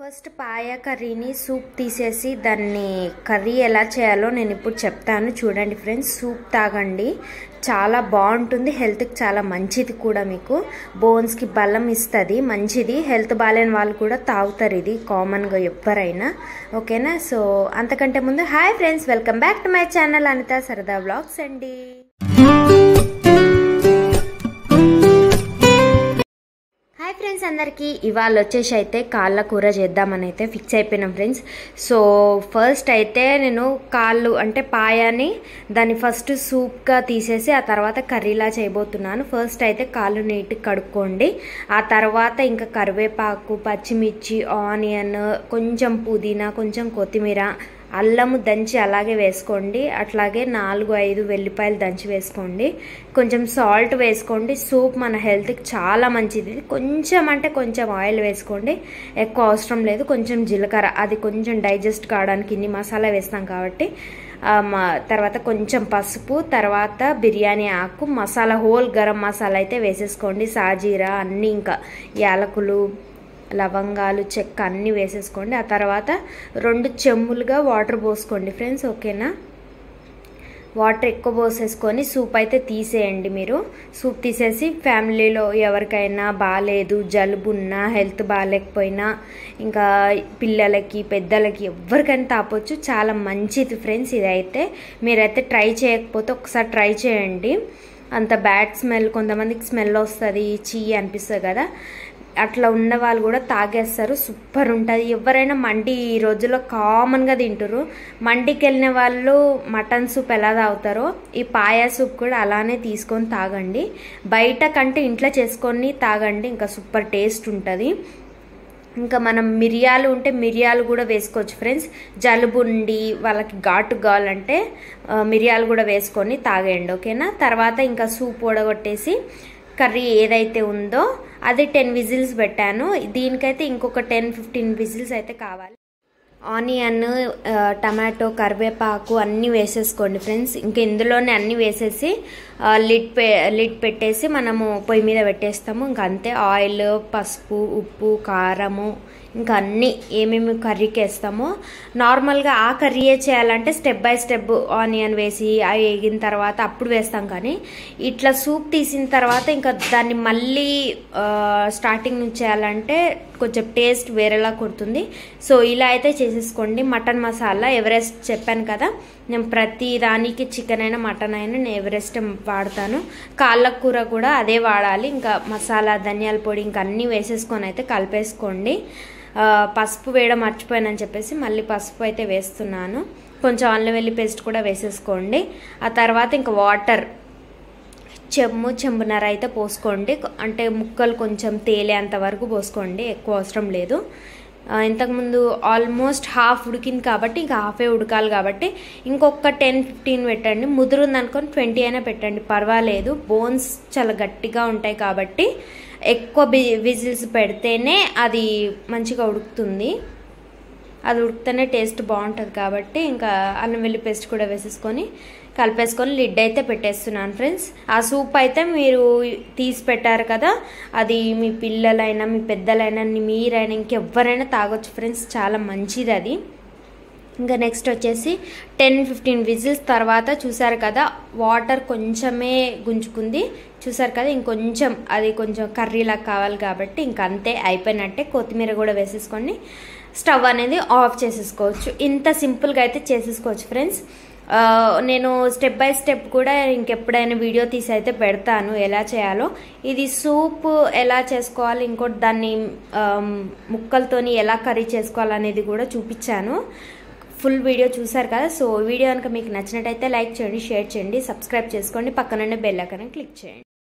First పాయ కర్రీని soup తీసేసి దాన్ని కర్రీ ఎలా చేయాలో నేను ఇప్పుడు చెప్తాను. చూడండి ఫ్రెండ్స్ సూప్ తాగండి. చాలా బాగుంటుంది హెల్త్కి చాలా మంచిది కూడా మీకు. బోన్స్కి బలం ఇస్తుంది మంచిది. హెల్త్ బాగాలేని వాళ్ళు కూడా తాగుతారు ఇది కామన్గా ఎవరైనా ఓకేనా? సో అంతకంటే ముందు hi friends welcome back to my channel Anitha సరదా వ్లాగ్స్ అండి. ఫ్రెండ్స్ అందరికీ ఇవాళ వచ్చేసి అయితే కాళ్ళ కూర చేద్దామని అయితే ఫిక్స్ అయిపోయినాం ఫ్రెండ్స్. సో ఫస్ట్ అయితే నేను కాళ్ళు అంటే పాయాని దాన్ని ఫస్ట్ సూప్గా తీసేసి ఆ తర్వాత కర్రీలా చేయబోతున్నాను. ఫస్ట్ అయితే కాళ్ళు నీట్గా కడుక్కోండి. ఆ తర్వాత ఇంకా కరివేపాకు పచ్చిమిర్చి ఆనియన్ కొంచెం పుదీనా కొంచెం కొత్తిమీర అల్లము దంచి అలాగే వేసుకోండి. అట్లాగే నాలుగు ఐదు వెల్లిపాయలు దంచి వేసుకోండి. కొంచెం సాల్ట్ వేసుకోండి. సూప్ మన హెల్త్కి చాలా మంచిది. కొంచెం అంటే కొంచెం ఆయిల్ వేసుకోండి. ఎక్కువ అవసరం లేదు. కొంచెం జీలకర్ర అది కొంచెం డైజెస్ట్ కావడానికి ఇన్ని మసాలా వేస్తాం కాబట్టి తర్వాత కొంచెం పసుపు తర్వాత బిర్యానీ ఆకు మసాలా హోల్ గరం మసాలా అయితే వేసేసుకోండి. సాజీరా అన్నీ ఇంకా యాలకులు లవంగాలు చెక్క అన్నీ వేసేసుకోండి. ఆ తర్వాత రెండు చెమ్ములుగా వాటర్ పోసుకోండి ఫ్రెండ్స్ ఓకేనా? వాటర్ ఎక్కువ పోసేసుకొని సూప్ అయితే తీసేయండి మీరు. సూప్ తీసేసి ఫ్యామిలీలో ఎవరికైనా బాగాలేదు జలుబు ఉన్నా హెల్త్ బాగాలేకపోయినా ఇంకా పిల్లలకి పెద్దలకి ఎవరికైనా తాపొచ్చు. చాలా మంచిది ఫ్రెండ్స్ ఇదైతే. మీరైతే ట్రై చేయకపోతే ఒకసారి ట్రై చేయండి. అంత బ్యాడ్ స్మెల్ కొంతమందికి స్మెల్ వస్తుంది చీ అనిపిస్తుంది కదా. అట్లా ఉన్న వాళ్ళు కూడా తాగేస్తారు. సూపర్ ఉంటుంది. ఎవరైనా మండి ఈ రోజుల్లో కామన్గా తింటారు మండికి వెళ్ళిన వాళ్ళు మటన్ సూప్ ఎలా తాగుతారో ఈ పాయా సూప్ కూడా అలానే తీసుకొని తాగండి. బయట కంటే ఇంట్లో చేసుకొని తాగండి. ఇంకా సూపర్ టేస్ట్ ఉంటుంది. ఇంకా మనం మిరియాలు ఉంటే మిరియాలు కూడా వేసుకోవచ్చు ఫ్రెండ్స్. జలుబు ఉండి వాళ్ళకి ఘాటు కావాలంటే మిరియాలు కూడా వేసుకొని తాగేయండి. ఓకేనా? తర్వాత ఇంకా సూప్ ఓడగొట్టేసి కర్రీ ఏదైతే ఉందో అది టెన్ విజిల్స్ పెట్టాను. దీనికైతే ఇంకొక టెన్ ఫిఫ్టీన్ విజిల్స్ అయితే కావాలి. ఆనియన్ టమాటో కరివేపాకు అన్నీ వేసేసుకోండి ఫ్రెండ్స్. ఇంకా ఇందులోనే అన్నీ వేసేసి లిడ్ పె లిడ్ పెట్టేసి మనము పొయ్యి మీద పెట్టేస్తాము. ఇంకా అంతే. ఆయిల్ పసుపు ఉప్పు కారము ఇంకా అన్నీ ఏమేమి కర్రీకి వేస్తామో. నార్మల్గా ఆ కర్రీయే చేయాలంటే స్టెప్ బై స్టెప్ ఆనియన్ వేసి అవి వేగిన తర్వాత అప్పుడు వేస్తాం. కానీ ఇట్లా సూప్ తీసిన తర్వాత ఇంకా దాన్ని మళ్ళీ స్టార్టింగ్ నుంచి చేయాలంటే కొంచెం టేస్ట్ వేరేలా కొడుతుంది. సో ఇలా అయితే చేసేసుకోండి. మటన్ మసాలా ఎవరెస్ట్ చెప్పాను కదా. నేను ప్రతి దానికి చికెన్ అయినా మటన్ అయినా నేను ఎవరెస్ట్ వాడతాను. కాళ్ళ కూర కూడా అదే వాడాలి. ఇంకా మసాలా ధనియాల పొడి ఇంకా అన్నీ వేసేసుకొని అయితే కలిపేసుకోండి. పసుపు వేయడం మర్చిపోయానని చెప్పేసి మళ్ళీ పసుపు అయితే వేస్తున్నాను. కొంచెం అల్లం వెల్లి పేస్ట్ కూడా వేసేసుకోండి. ఆ తర్వాత ఇంకా వాటర్ చెమ్ము చెంబున్నర అయితే పోసుకోండి. అంటే ముక్కలు కొంచెం తేలేంత వరకు పోసుకోండి. ఎక్కువ అవసరం లేదు. ఇంతకుముందు ఆల్మోస్ట్ హాఫ్ ఉడికింది కాబట్టి ఇంకా హాఫే ఉడకాలి కాబట్టి ఇంకొక టెన్ ఫిఫ్టీన్ పెట్టండి. ముదురుంది అనుకొని ట్వంటీ అయినా పెట్టండి. పర్వాలేదు. బోన్స్ చాలా గట్టిగా ఉంటాయి కాబట్టి ఎక్కువ విజిల్స్ పెడితేనే అది మంచిగా ఉడుకుతుంది. అది ఉడికితేనే టేస్ట్ బాగుంటుంది కాబట్టి ఇంకా అల్లం వెల్లి పేస్ట్ కూడా వేసేసుకొని కలిపేసుకొని లిడ్ అయితే పెట్టేస్తున్నాను ఫ్రెండ్స్. ఆ సూప్ అయితే మీరు తీసి పెట్టారు కదా అది మీ పిల్లలైనా మీ పెద్దలైనా మీరైనా ఇంకెవ్వరైనా తాగొచ్చు ఫ్రెండ్స్. చాలా మంచిది అది. ఇంకా నెక్స్ట్ వచ్చేసి టెన్ ఫిఫ్టీన్ విజిల్స్ తర్వాత చూసారు కదా వాటర్ కొంచెమే గుంజుకుంది. చూసారు కదా ఇంకొంచెం అది కొంచెం కర్రీలా కావాలి కాబట్టి ఇంక అంతే అయిపోయినట్టే కొత్తిమీర కూడా వేసేసుకొని స్టవ్ అనేది ఆఫ్ చేసేసుకోవచ్చు. ఇంత సింపుల్గా అయితే చేసేసుకోవచ్చు ఫ్రెండ్స్. నేను స్టెప్ బై స్టెప్ కూడా ఇంకెప్పుడైనా వీడియో తీసి అయితే పెడతాను ఎలా చేయాలో. ఇది సూప్ ఎలా చేసుకోవాలి ఇంకోటి దాన్ని ముక్కలతోని ఎలా కర్రీ చేసుకోవాలనేది కూడా చూపించాను. ఫుల్ వీడియో చూసారు కదా సో వీడియో కనుక మీకు నచ్చినట్టయితే లైక్ చేయండి షేర్ చేయండి సబ్స్క్రైబ్ చేసుకోండి. పక్కనుండే బెల్ ఐకాన్ క్లిక్ చేయండి.